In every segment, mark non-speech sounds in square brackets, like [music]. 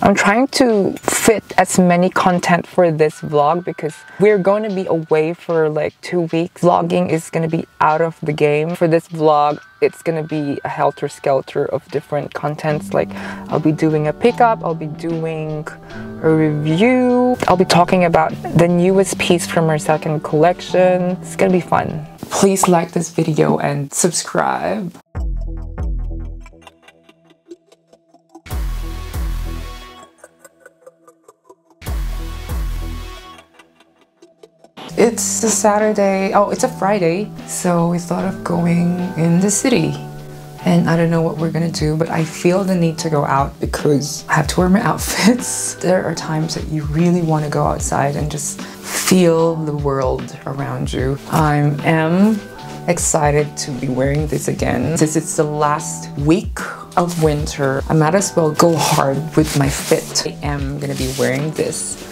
I'm trying to fit as many content for this vlog because we're going to be away for like two weeks. Vlogging is going to be out of the game. For this vlog, it's going to be a helter-skelter of different contents. Like I'll be doing a pickup, I'll be doing a review, I'll be talking about the newest piece from our second collection. It's going to be fun. Please like this video and subscribe. It's a Saturday, oh, it's a Friday, so we thought of going in the city. And I don't know what we're gonna do, but I feel the need to go out because I have to wear my [laughs] outfits. There are times that you really want to go outside and just feel the world around you. I am excited to be wearing this again. Since it's the last week of winter, I might as well go hard with my fit. I am gonna be wearing this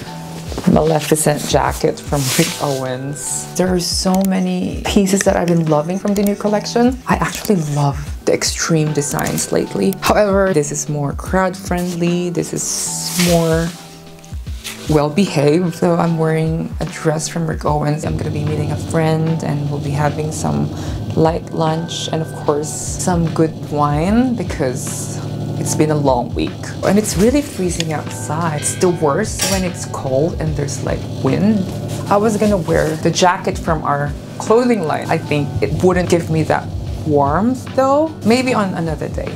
Maleficent jacket from Rick Owens. There are so many pieces that I've been loving from the new collection. I actually love the extreme designs lately. However, this is more crowd friendly. This is more well behaved. So I'm wearing a dress from Rick Owens. I'm gonna be meeting a friend and we'll be having some light lunch and of course some good wine because it's been a long week and it's really freezing outside. It's the worst when it's cold and there's like wind. I was gonna wear the jacket from our clothing line. I think it wouldn't give me that warmth though. Maybe on another day.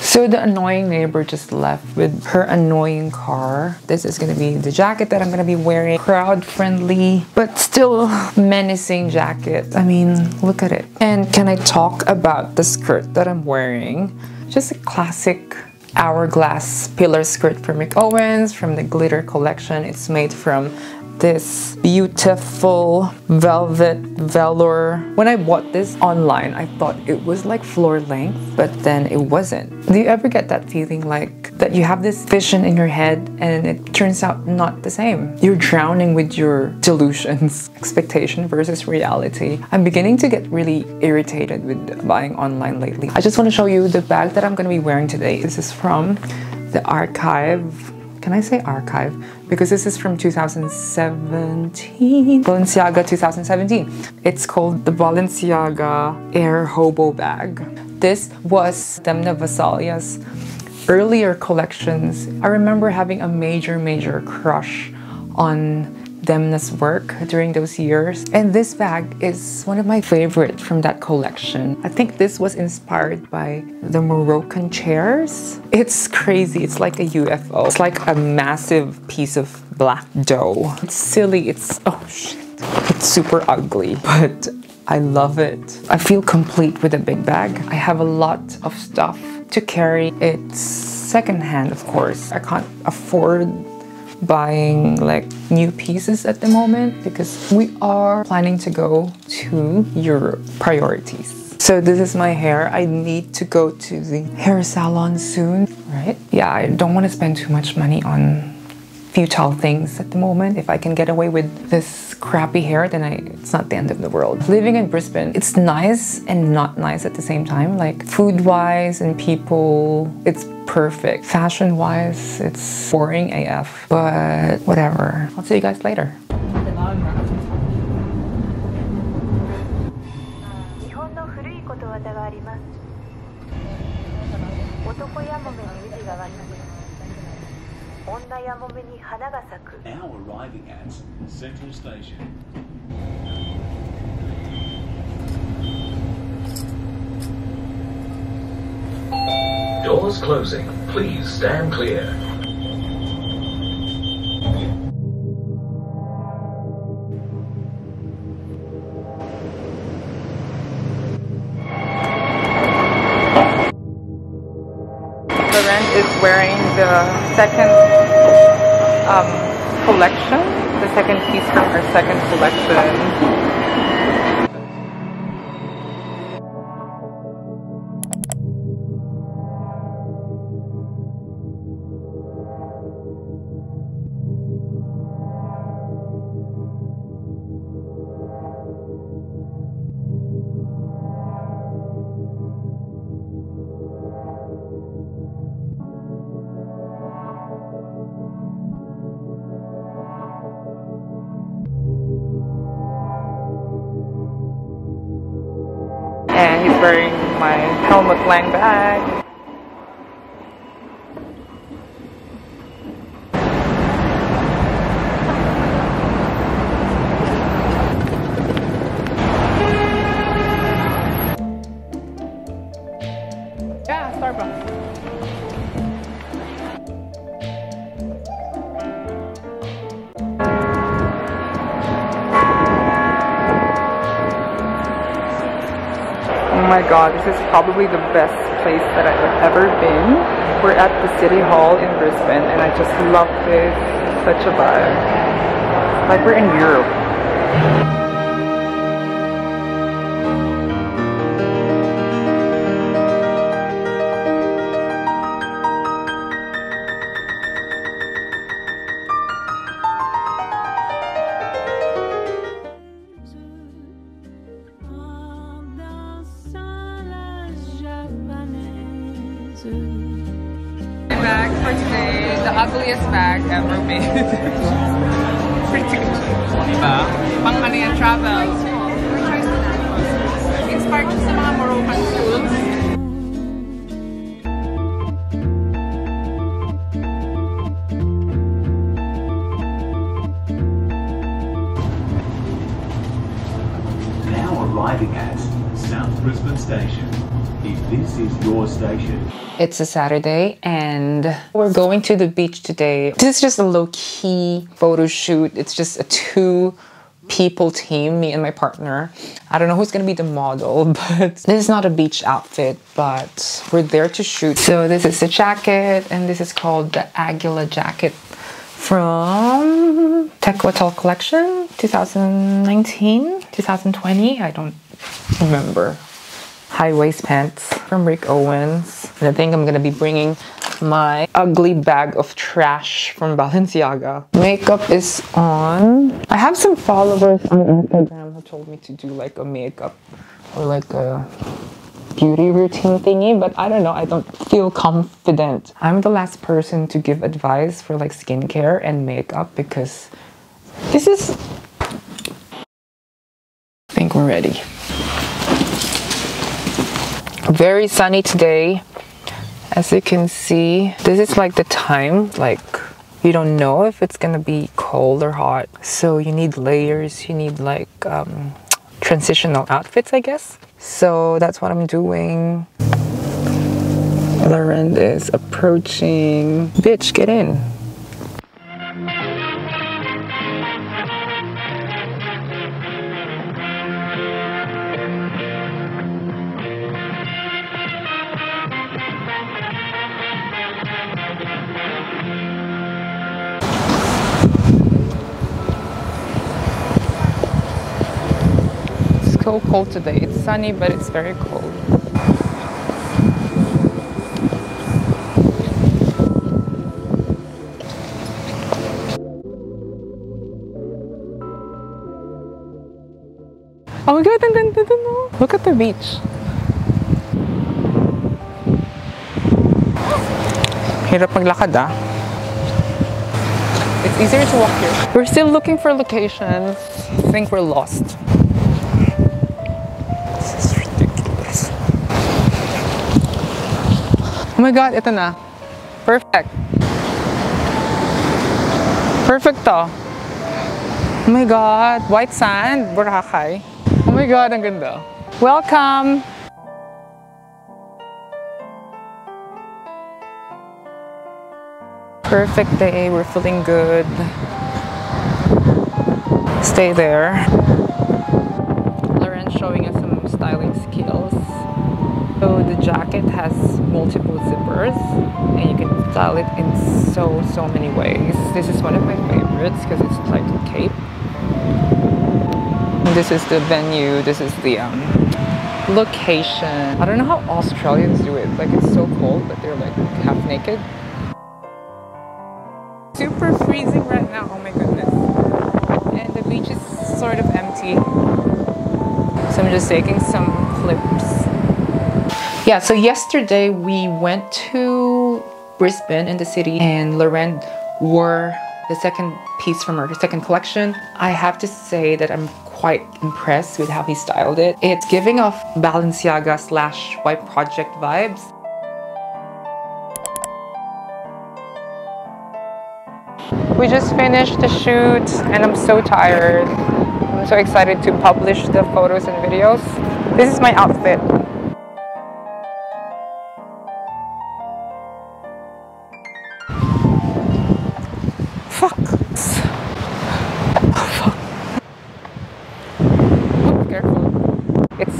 So the annoying neighbor just left with her annoying car. This is gonna be the jacket that I'm gonna be wearing. Crowd friendly, but still menacing jacket. I mean, look at it. And can I talk about the skirt that I'm wearing? Just a classic hourglass pillar skirt from Rick Owens from the Glitter collection. It's made from this beautiful velvet velour. When I bought this online, I thought it was like floor length, but then it wasn't. Do you ever get that feeling like that you have this vision in your head and it turns out not the same? You're drowning with your delusions, [laughs] expectation versus reality. I'm beginning to get really irritated with buying online lately. I just want to show you the bag that I'm going to be wearing today. This is from the archive can I say archive? Because this is from 2017, Balenciaga 2017. It's called the Balenciaga Air Hobo Bag. This was Demna Gvasalia's earlier collections. I remember having a major, major crush on Demna's work during those years. And this bag is one of my favorites from that collection. I think this was inspired by the Moroccan chairs. It's crazy. It's like a UFO. It's like a massive piece of black dough. It's silly. It's, oh shit. It's super ugly, but I love it. I feel complete with a big bag. I have a lot of stuff to carry. It's secondhand, of course. I can't afford buying like new pieces at the moment because we are planning to go to Europe priorities. So this is my hair. I need to go to the hair salon soon, right? Yeah, I don't want to spend too much money on futile things at the moment. If I can get away with this crappy hair, then I, it's not the end of the world. Living in Brisbane, it's nice and not nice at the same time. Like food-wise and people, it's perfect. Fashion-wise, it's boring AF, but whatever. I'll see you guys later. Now arriving at Central Station. Doors closing. Please stand clear. Laurent is wearing the second um, collection, the second piece from her second collection. Is probably the best place that I've ever been. We're at the City Hall in Brisbane and I just love this. Such a vibe. Like we're in Europe. Station. If this is your station, It's a Saturday and we're going to the beach today. This is just a low key photo shoot. It's just a two people team, me and my partner. I don't know who's gonna be the model, [laughs] but this is not a beach outfit, but we're there to shoot. So this is the jacket and this is called the Aguila jacket from Tequatel collection 2019, 2020. I don't remember high waist pants from Rick Owens. And I think I'm gonna be bringing my ugly bag of trash from Balenciaga. Makeup is on. I have some followers on Instagram who told me to do like a makeup or like a beauty routine thingy, but I don't know, I don't feel confident. I'm the last person to give advice for like skincare and makeup because this is. I think we're ready. Very sunny today. As you can see, this is like the time, like you don't know if it's gonna be cold or hot. So you need layers, you need like um, transitional outfits, I guess. So that's what I'm doing. Lauren is approaching. Bitch, get in. Cold today. It's sunny, but it's very cold. Oh my god, ganda dun, oh. Look at the beach. Hirap maglakad ah. It's easier to walk here. We're still looking for locations. I think we're lost. Oh my god, ito na. Perfect. Perfect to. Oh my god, white sand, Boracay. Oh my god, ang ganda. Welcome! Perfect day, we're feeling good. Stay there. Lauren showing us some styling skills. So the jacket has multiple zippers and you can style it in so, so many ways. This is one of my favorites because it's like a cape. This is the venue, this is the um, location. I don't know how Australians do it. Like it's so cold, but they're like half naked. Super freezing right now, oh my goodness. And the beach is sort of empty. So I'm just taking some clips. Yeah, so yesterday we went to Brisbane in the city and Lauren wore the second piece from her second collection. I have to say that I'm quite impressed with how he styled it. It's giving off Balenciaga slash Y/Project vibes. We just finished the shoot and I'm so tired. I'm so excited to publish the photos and videos. This is my outfit.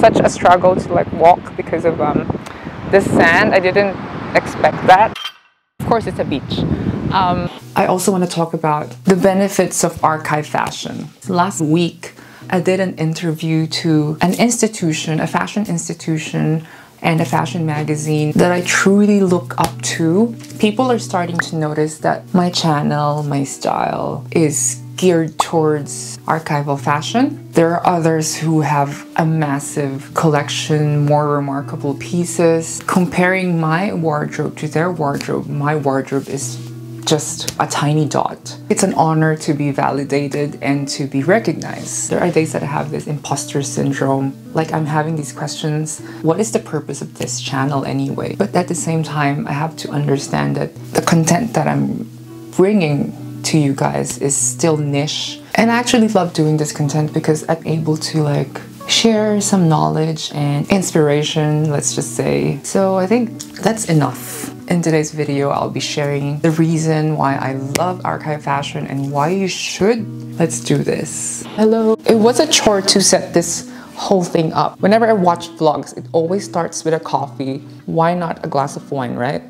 Such a struggle to like walk because of um, the sand. I didn't expect that. Of course, it's a beach. Um, I also want to talk about the benefits of archive fashion. Last week, I did an interview to an institution, a fashion institution, and a fashion magazine that I truly look up to. People are starting to notice that my channel, my style is geared towards archival fashion. There are others who have a massive collection, more remarkable pieces. Comparing my wardrobe to their wardrobe, my wardrobe is just a tiny dot. It's an honor to be validated and to be recognized. There are days that I have this imposter syndrome, like I'm having these questions what is the purpose of this channel anyway? But at the same time, I have to understand that the content that I'm bringing to you guys is still niche. And I actually love doing this content because I'm able to like share some knowledge and inspiration, let's just say. So I think that's enough. In today's video, I'll be sharing the reason why I love archive fashion and why you should. Let's do this. Hello. It was a chore to set this whole thing up. Whenever I watch vlogs, it always starts with a coffee. Why not a glass of wine, right?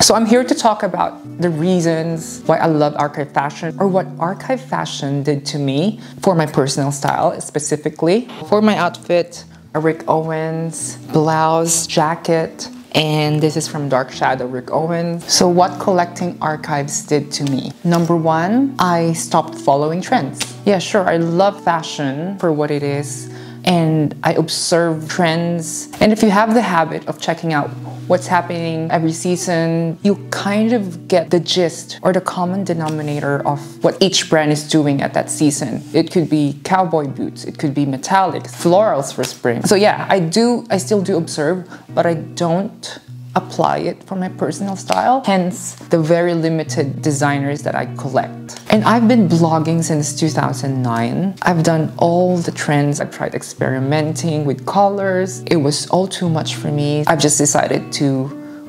So I'm here to talk about the reasons why I love archive fashion or what archive fashion did to me for my personal style specifically. For my outfit, a Rick Owens blouse, jacket, and this is from Dark Shadow Rick Owens. So what collecting archives did to me? Number one, I stopped following trends. Yeah, sure, I love fashion for what it is and I observe trends. And if you have the habit of checking out what's happening every season, you kind of get the gist or the common denominator of what each brand is doing at that season. It could be cowboy boots, it could be metallic, florals for spring. So yeah, I do, I still do observe, but I don't apply it for my personal style, hence the very limited designers that I collect. And I've been blogging since 2009. I've done all the trends. I've tried experimenting with colors. It was all too much for me. I've just decided to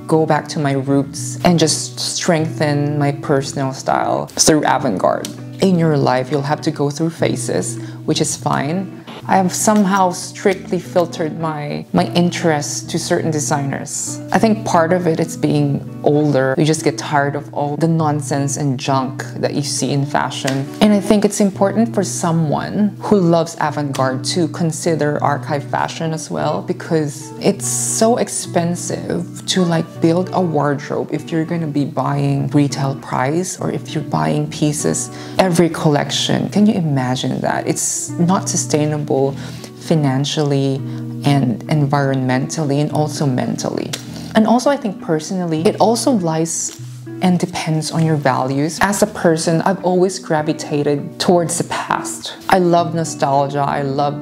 go back to my roots and just strengthen my personal style through avant-garde. In your life, you'll have to go through phases, which is fine. I have somehow strictly filtered my my interest to certain designers. I think part of it is being older. You just get tired of all the nonsense and junk that you see in fashion. And I think it's important for someone who loves avant-garde to consider archive fashion as well because it's so expensive to like build a wardrobe if you're going to be buying retail price or if you're buying pieces every collection. Can you imagine that? It's not sustainable financially and environmentally and also mentally. And also, I think personally, it also lies and depends on your values. As a person, I've always gravitated towards the past. I love nostalgia. I love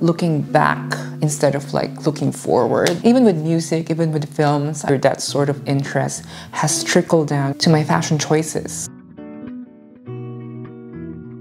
looking back instead of like looking forward. Even with music, even with films, that sort of interest has trickled down to my fashion choices.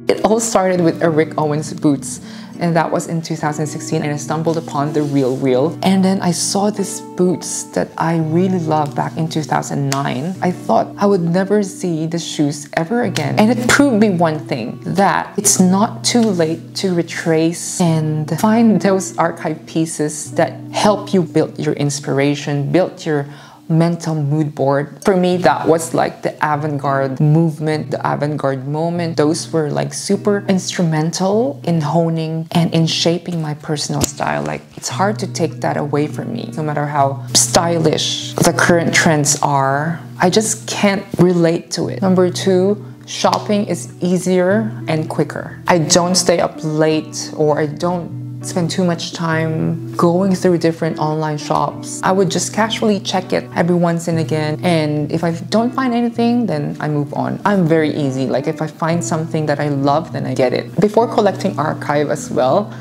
It all started with Rick Owens boots and that was in 2016 and I stumbled upon the Real Real and then I saw these boots that I really loved back in 2009. I thought I would never see the shoes ever again and it proved me one thing that it's not too late to retrace and find those archive pieces that help you build your inspiration, build your mental mood board. For me, that was like the avant-garde movement, the avant-garde moment. Those were like super instrumental in honing and in shaping my personal style. Like it's hard to take that away from me, no matter how stylish the current trends are. I just can't relate to it. Number two, shopping is easier and quicker. I don't stay up late or I don't spend too much time going through different online shops. I would just casually check it every once and again. And if I don't find anything, then I move on. I'm very easy. Like if I find something that I love, then I get it. Before collecting archive as well,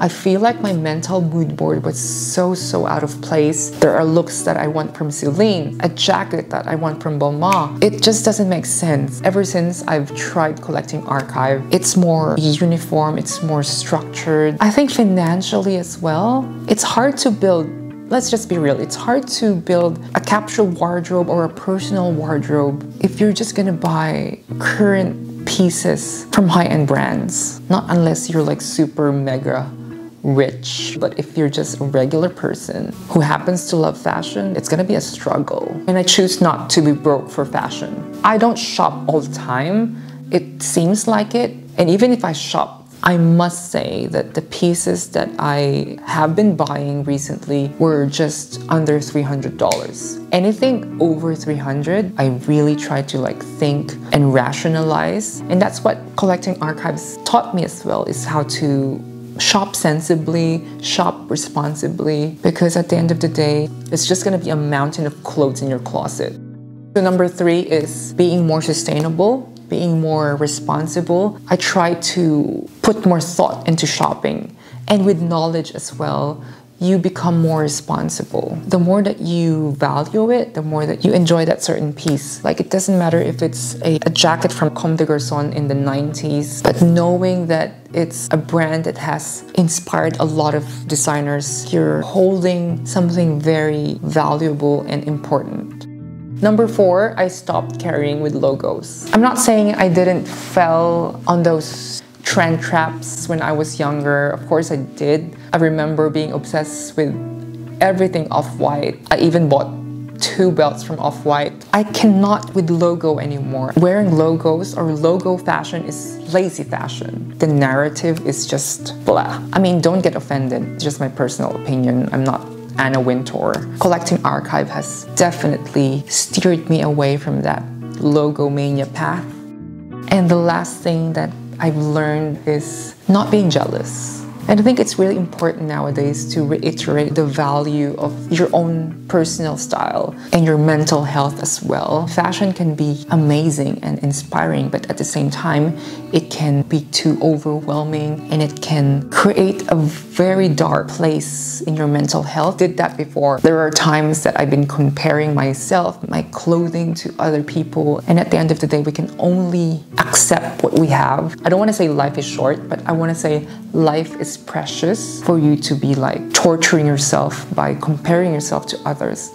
I feel like my mental mood board was so, so out of place. There are looks that I want from Celine, a jacket that I want from Balmain. It just doesn't make sense. Ever since I've tried collecting archive, it's more uniform, it's more structured. I think financially as well, it's hard to build let's just be real, it's hard to build a capsule wardrobe or a personal wardrobe if you're just gonna buy current pieces from high-end brands. Not unless you're like super mega rich. But if you're just a regular person who happens to love fashion, it's gonna be a struggle. And I choose not to be broke for fashion. I don't shop all the time. It seems like it. And even if I shop, I must say that the pieces that I have been buying recently were just under $300. Anything over 300, I really try to like think and rationalize. And that's what collecting archives taught me as well is how to shop sensibly, shop responsibly, because at the end of the day, it's just gonna be a mountain of clothes in your closet. So number three is being more sustainable, being more responsible. I try to put more thought into shopping and with knowledge as well you become more responsible. The more that you value it, the more that you enjoy that certain piece. Like it doesn't matter if it's a, a jacket from Comme des Garçons in the 90s, but knowing that it's a brand that has inspired a lot of designers, you're holding something very valuable and important. Number four, I stopped carrying with logos. I'm not saying I didn't fell on those trend traps when I was younger. Of course I did. I remember being obsessed with everything off-white. I even bought two belts from Off-White. I cannot with logo anymore. Wearing logos or logo fashion is lazy fashion. The narrative is just blah. I mean, don't get offended. It's just my personal opinion. I'm not Anna Wintour. Collecting archive has definitely steered me away from that logo mania path. And the last thing that I've learned is not being jealous. And I think it's really important nowadays to reiterate the value of your own personal style and your mental health as well. Fashion can be amazing and inspiring, but at the same time, it can be too overwhelming and it can create a very dark place in your mental health. Did that before. There are times that I've been comparing myself, my clothing to other people, and at the end of the day, we can only accept what we have. I don't want to say life is short, but I want to say life is precious for you to be like torturing yourself by comparing yourself to others.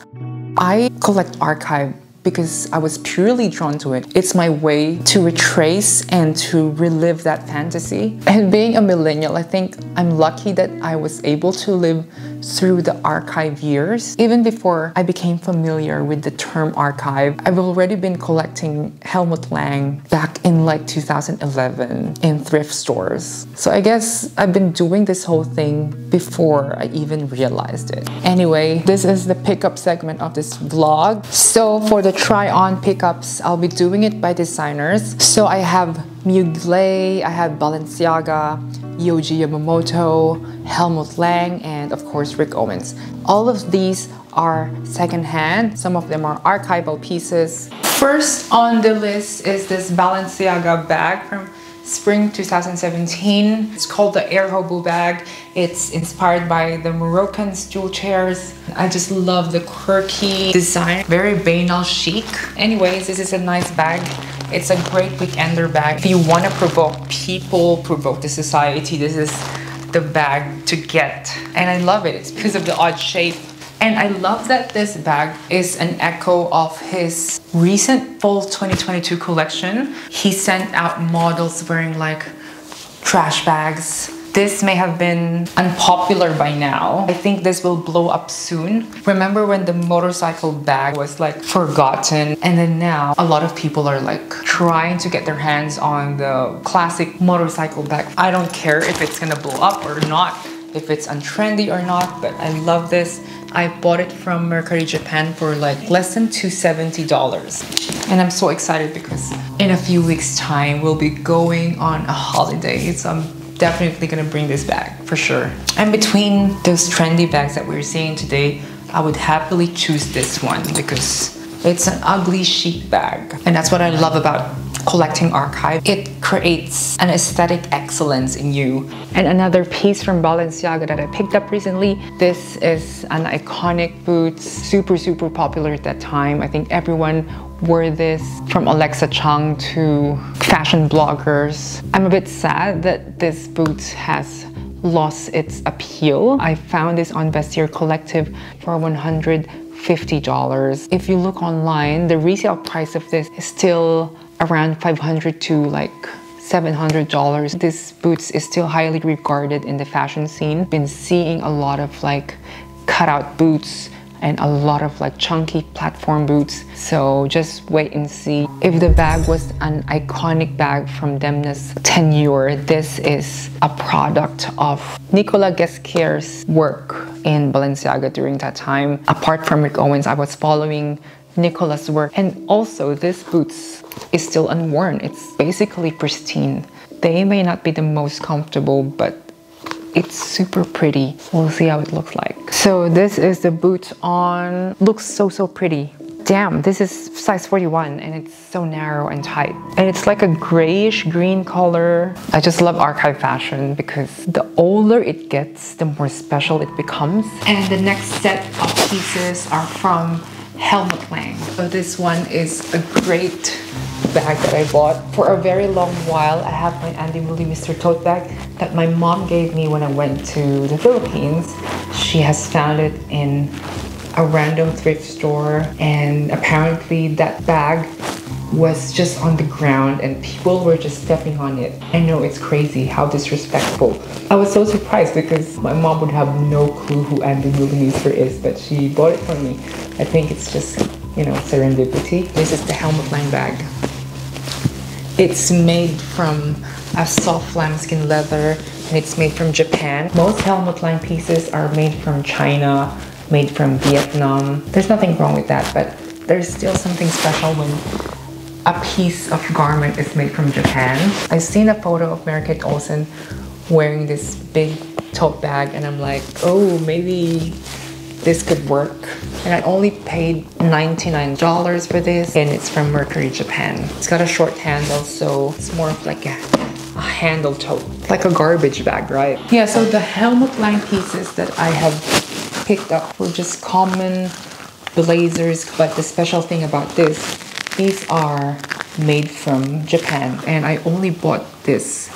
I collect archive because I was purely drawn to it. It's my way to retrace and to relive that fantasy. And being a millennial, I think I'm lucky that I was able to live through the archive years. Even before I became familiar with the term archive, I've already been collecting Helmut Lang back in like 2011 in thrift stores. So I guess I've been doing this whole thing before I even realized it. Anyway, this is the pickup segment of this vlog. So for the try on pickups, I'll be doing it by designers. So I have Mugler, I have Balenciaga, Yohji Yamamoto, Helmut Lang, and of course Rick Owens. All of these are secondhand. Some of them are archival pieces. First on the list is this Balenciaga bag from spring 2017. It's called the Air Hobo bag. It's inspired by the Moroccan stool chairs. I just love the quirky design, very banal chic. Anyways, this is a nice bag. It's a great weekender bag. If you want to provoke people, provoke the society, this is the bag to get. And I love it. It's because of the odd shape. And I love that this bag is an echo of his recent fall 2022 collection. He sent out models wearing like trash bags. This may have been unpopular by now. I think this will blow up soon. Remember when the motorcycle bag was like forgotten and then now a lot of people are like trying to get their hands on the classic motorcycle bag. I don't care if it's gonna blow up or not, if it's untrendy or not, but I love this. I bought it from Mercari Japan for like less than $270. And I'm so excited because in a few weeks time, we'll be going on a holiday. So I'm definitely gonna bring this back for sure. And between those trendy bags that we are seeing today, I would happily choose this one because it's an ugly chic bag. And that's what I love about collecting archive. It creates an aesthetic excellence in you. And another piece from Balenciaga that I picked up recently. This is an iconic boot, super, super popular at that time. I think everyone wore this from Alexa Chung to fashion bloggers. I'm a bit sad that this boot has lost its appeal. I found this on Vestiaire Collective for 150 dollars. If you look online, the resale price of this is still around 500 to like $700. This boots is still highly regarded in the fashion scene. Been seeing a lot of like cutout boots and a lot of like chunky platform boots. So just wait and see. If the bag was an iconic bag from Demna's tenure, this is a product of Nicolas Ghesquiere's work in Balenciaga during that time. Apart from Rick Owens, I was following Nicolas' work. And also this boots is still unworn. It's basically pristine. They may not be the most comfortable, but it's super pretty. We'll see how it looks like. So this is the boot on, looks so, so pretty. Damn, this is size 41 and it's so narrow and tight. And it's like a grayish green color. I just love archive fashion because the older it gets, the more special it becomes. And the next set of pieces are from Helmut Lang. So this one is a great bag that I bought. For a very long while, I have my Ann Demeulemeester Tote bag that my mom gave me when I went to the Philippines. She has found it in a random thrift store and apparently that bag was just on the ground and people were just stepping on it. I know it's crazy how disrespectful. I was so surprised because my mom would have no clue who Ann Demeulemeester is, but she bought it for me. I think it's just, you know, serendipity. This is the Helmut Lang bag. It's made from a soft lambskin leather and it's made from Japan. Most Helmut Lang pieces are made from China, made from Vietnam. There's nothing wrong with that, but there's still something special when a piece of garment is made from Japan. I've seen a photo of Mary Kate Olsen wearing this big tote bag and I'm like, oh, maybe this could work. And I only paid $99 for this and it's from Mercari Japan. It's got a short handle so it's more of like a, a handle tote, like a garbage bag, right? Yeah, so the Helmut Lang pieces that I have picked up were just common blazers, but the special thing about this, these are made from Japan and I only bought this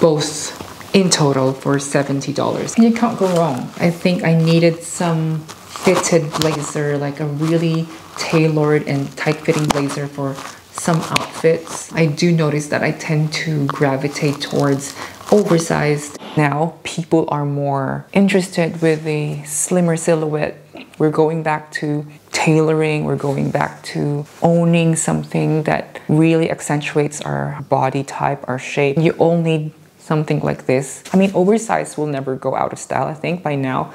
both in total for $70. And you can't go wrong. I think I needed some fitted blazer, like a really tailored and tight-fitting blazer for some outfits. I do notice that I tend to gravitate towards oversized. Now people are more interested with a slimmer silhouette. We're going back to tailoring, we're going back to owning something that really accentuates our body type, our shape. You all need something like this. I mean, oversized will never go out of style, I think, by now.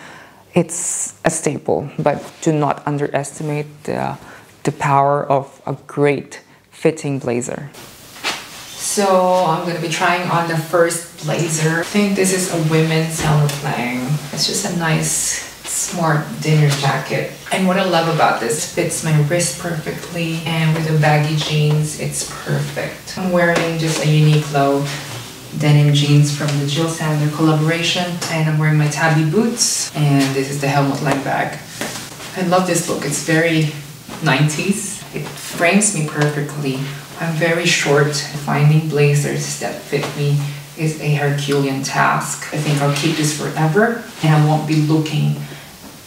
It's a staple, but do not underestimate the, the power of a great fitting blazer. So I'm gonna be trying on the first blazer. I think this is a women's Helmut Lang. It's just a nice smart dinner jacket. And what I love about this, fits my wrist perfectly and with the baggy jeans, it's perfect. I'm wearing just a Uniqlo denim jeans from the Jil Sander collaboration and I'm wearing my tabi boots and this is the Helmut Lang bag. I love this look, it's very 90s. It frames me perfectly. I'm very short. Finding blazers that fit me is a Herculean task. I think I'll keep this forever and I won't be looking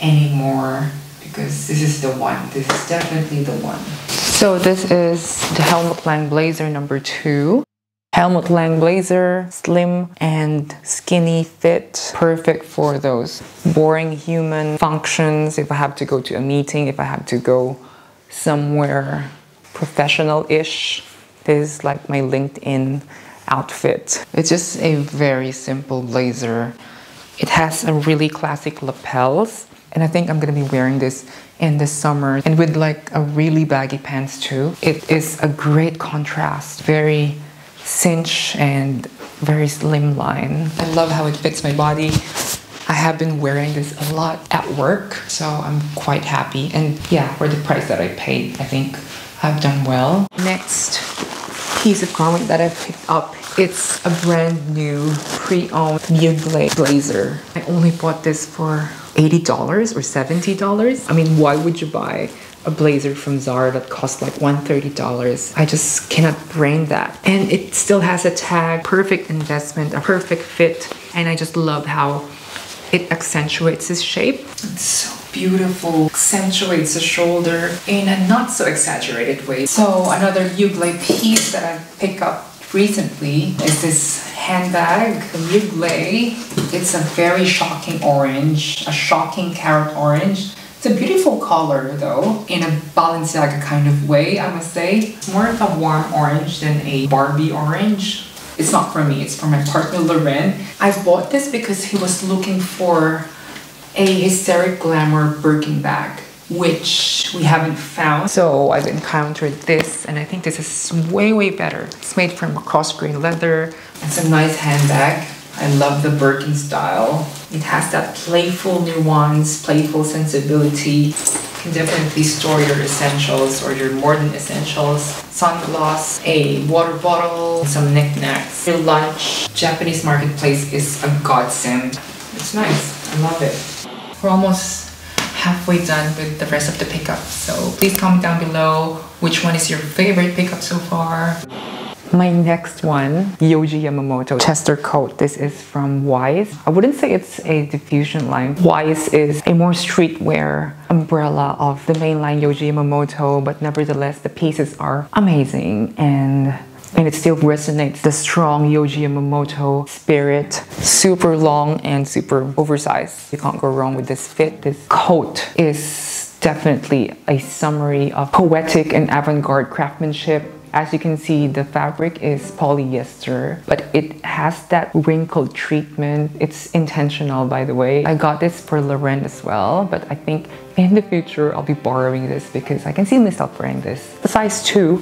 anymore because this is the one. This is definitely the one. So this is the Helmut Lang blazer number two. Helmut Lang blazer, slim and skinny fit, perfect for those boring human functions. If I have to go to a meeting, if I have to go somewhere professional-ish, this is like my LinkedIn outfit. It's just a very simple blazer. It has a really classic lapels and I think I'm gonna be wearing this in the summer and with like a really baggy pants too. It is a great contrast, very cinch and very slim line. I love how it fits my body. I have been wearing this a lot at work, so I'm quite happy. And yeah, for the price that I paid, I think I've done well. Next piece of garment that I picked up, it's a brand new pre-owned Mugler blazer. I only bought this for $80 or $70. I mean, why would you buy a blazer from Zara that costs like $130. I just cannot brain that. And it still has a tag, perfect investment, a perfect fit. And I just love how it accentuates his shape. It's so beautiful, accentuates the shoulder in a not so exaggerated way. So another Mugler piece that I picked up recently is this handbag, Mugler. It's a very shocking orange, a shocking carrot orange. It's a beautiful color though, in a Balenciaga kind of way, I must say. More of a warm orange than a Barbie orange. It's not for me, it's for my partner Loren. I bought this because he was looking for a hysteric glamour Birkin bag which we haven't found. So I've encountered this and I think this is way, way better. It's made from cross grain leather. It's a nice handbag. I love the Birkin style. It has that playful nuance, playful sensibility. You can definitely store your essentials or your more than essentials. Sunglass, a water bottle, some knickknacks. Your lunch, Japanese marketplace is a godsend. It's nice, I love it. We're almost halfway done with the rest of the pickups. So please comment down below which one is your favorite pickup so far. My next one, Yohji Yamamoto Chester coat. This is from Y's. I wouldn't say it's a diffusion line. Y's is a more streetwear umbrella of the mainline Yohji Yamamoto, but nevertheless, the pieces are amazing and and it still resonates the strong Yohji Yamamoto spirit. Super long and super oversized. You can't go wrong with this fit. This coat is definitely a summary of poetic and avant-garde craftsmanship as you can see, the fabric is polyester, but it has that wrinkled treatment. It's intentional, by the way. I got this for Loren as well, but I think in the future, I'll be borrowing this because I can see myself wearing this. The size 2,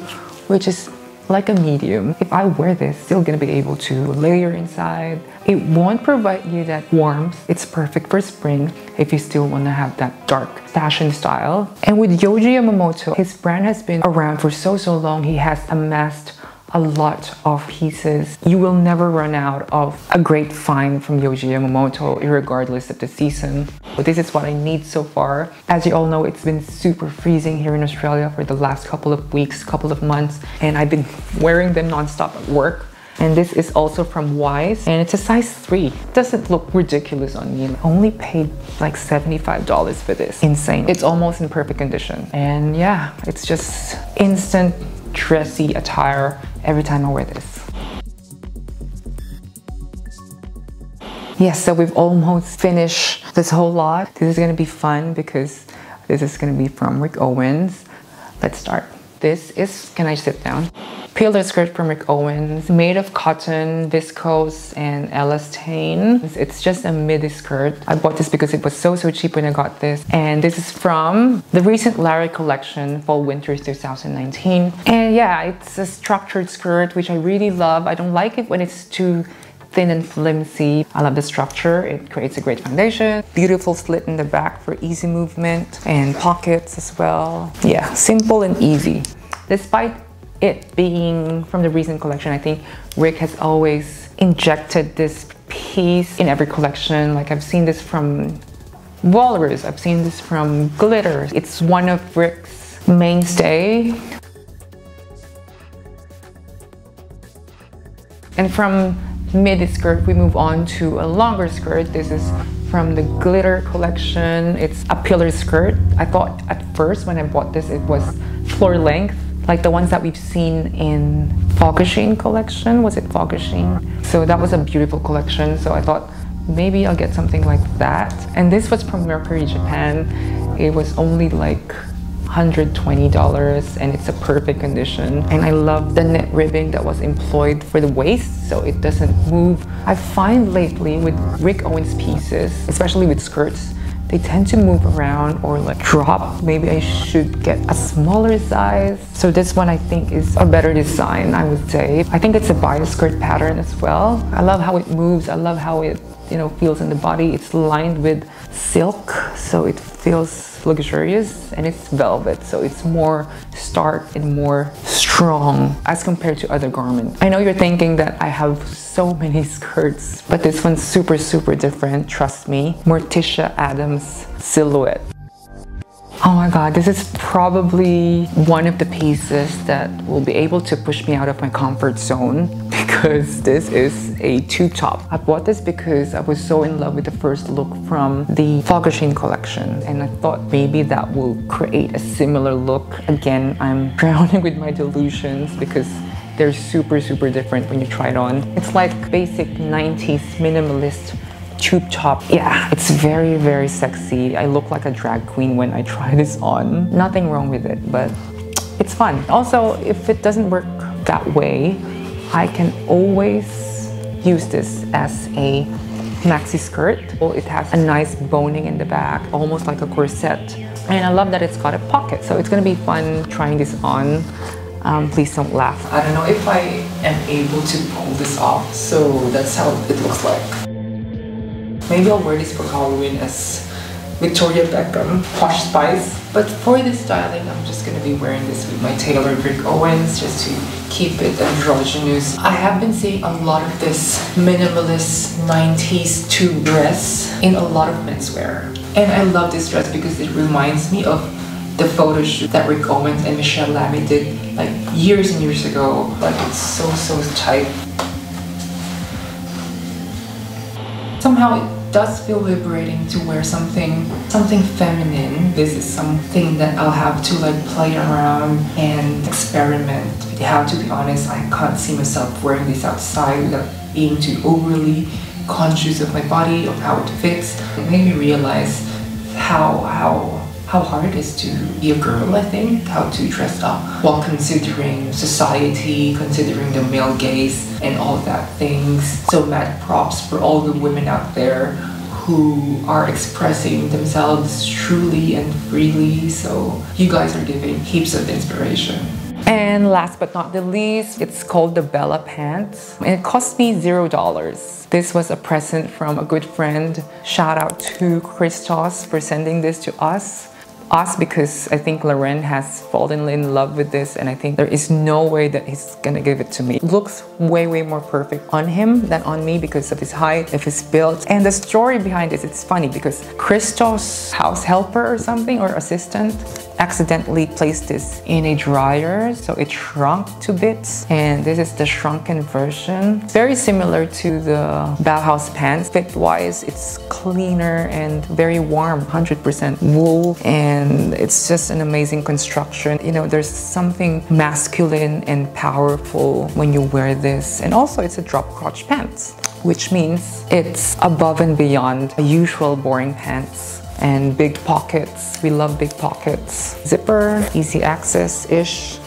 which is like a medium. If I wear this, still gonna be able to layer inside. It won't provide you that warmth. It's perfect for spring if you still wanna have that dark fashion style. And with Yohji Yamamoto, his brand has been around for so, so long. He has amassed a lot of pieces. You will never run out of a great find from Yohji Yamamoto, regardless of the season. But this is what I need so far. As you all know, it's been super freezing here in Australia for the last couple of weeks, couple of months, and I've been wearing them nonstop at work. And this is also from Y's and it's a size 3. It doesn't look ridiculous on me. I only paid like $75 for this. Insane. It's almost in perfect condition. And yeah, it's just instant dressy attire every time I wear this. Yes, so we've almost finished this whole lot. This is gonna be fun because this is gonna be from Rick Owens. Let's start. This is, can I sit down? Peeler skirt from Rick Owens, made of cotton, viscose, and elastane. It's just a midi skirt. I bought this because it was so, so cheap when I got this. And this is from the recent Larry collection, Fall Winter 2019. And yeah, it's a structured skirt, which I really love. I don't like it when it's too thin and flimsy. I love the structure. It creates a great foundation. Beautiful slit in the back for easy movement and pockets as well. Yeah, simple and easy. Despite it being from the recent collection, I think Rick has always injected this piece in every collection. Like I've seen this from Walrus, I've seen this from Glitter. It's one of Rick's mainstay. And from midi skirt, we move on to a longer skirt. This is from the Glitter collection. It's a pillar skirt. I thought at first when I bought this, it was floor length, like the ones that we've seen in Fogachine collection. Was it Fogachine? Uh-huh. So that was a beautiful collection. So I thought maybe I'll get something like that. And this was from Mercari Japan. It was only like $120 and it's a perfect condition. And I love the knit ribbing that was employed for the waist so it doesn't move. I find lately with Rick Owens pieces, especially with skirts, they tend to move around or like drop. Maybe I should get a smaller size. So this one I think is a better design, I would say. I think it's a bias skirt pattern as well. I love how it moves. I love how it you know feels in the body. It's lined with silk, so it feels luxurious and it's velvet so it's more stark and more strong as compared to other garments. I know you're thinking that i have so many skirts but this one's super super different trust me. Morticia Addams silhouette. Oh my god, this is probably one of the pieces that will be able to push me out of my comfort zone because this is a tube top. I bought this because I was so in love with the first look from the Fogachine collection and I thought maybe that will create a similar look. Again, I'm [laughs] drowning with my delusions because they're super super different when you try it on. It's like basic 90s minimalist tube top. Yeah, it's very, very sexy. I look like a drag queen when I try this on. Nothing wrong with it, but it's fun. Also, if it doesn't work that way, I can always use this as a maxi skirt. It has a nice boning in the back, almost like a corset. And I love that it's got a pocket. So it's gonna be fun trying this on. Um, please don't laugh. I don't know if I am able to pull this off. So that's how it looks like. Maybe I'll wear this for Halloween as Victoria Beckham Posh Spice. But for this styling, I'm just gonna be wearing this with my tailored Rick Owens just to keep it androgynous. I have been seeing a lot of this minimalist 90s tube dress in a lot of menswear. And I love this dress because it reminds me of the photo shoot that Rick Owens and Michèle Lamy did like years and years ago. Like it's so, so tight. Somehow it does feel liberating to wear something something feminine. This is something that I'll have to like play around and experiment. I have to be honest, I can't see myself wearing this outside without being too overly conscious of my body, of how it fits. It made me realize how how how hard it is to be a girl, I think, how to dress up while considering society, considering the male gaze and all that things. So mad props for all the women out there who are expressing themselves truly and freely. So you guys are giving heaps of inspiration. And last but not the least, it's called the Bela Pants. And it cost me zero dollars. This was a present from a good friend. Shout out to Christos for sending this to us us because I think Loren has fallen in love with this and I think there is no way that he's gonna give it to me. It looks way, way more perfect on him than on me because of his height, of his build. And the story behind this, it's funny because Christos' house helper or something or assistant accidentally placed this in a dryer so it shrunk to bits and this is the shrunken version very similar to the Bauhaus pants fit wise it's cleaner and very warm 100% wool and it's just an amazing construction you know there's something masculine and powerful when you wear this and also it's a drop crotch pants which means it's above and beyond usual boring pants and big pockets. We love big pockets. Zipper, easy access-ish.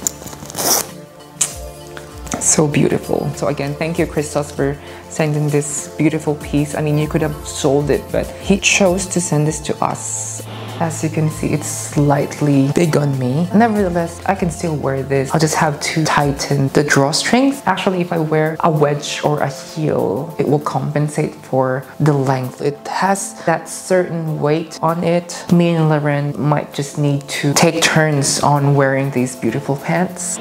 So beautiful. So again, thank you Christos for sending this beautiful piece. I mean, you could have sold it, but he chose to send this to us as you can see, it's slightly big on me. Nevertheless, I can still wear this. I'll just have to tighten the drawstrings. Actually, if I wear a wedge or a heel, it will compensate for the length. It has that certain weight on it. Me and Loren might just need to take turns on wearing these beautiful pants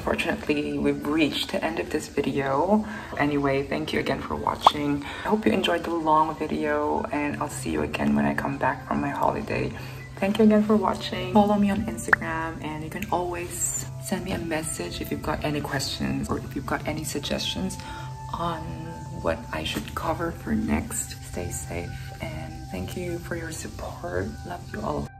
unfortunately we've reached the end of this video. Anyway thank you again for watching. I hope you enjoyed the long video and i'll see you again when i come back from my holiday. Thank you again for watching. Follow me on instagram and you can always send me a message if you've got any questions or if you've got any suggestions on what i should cover for next. Stay safe and thank you for your support. Love you all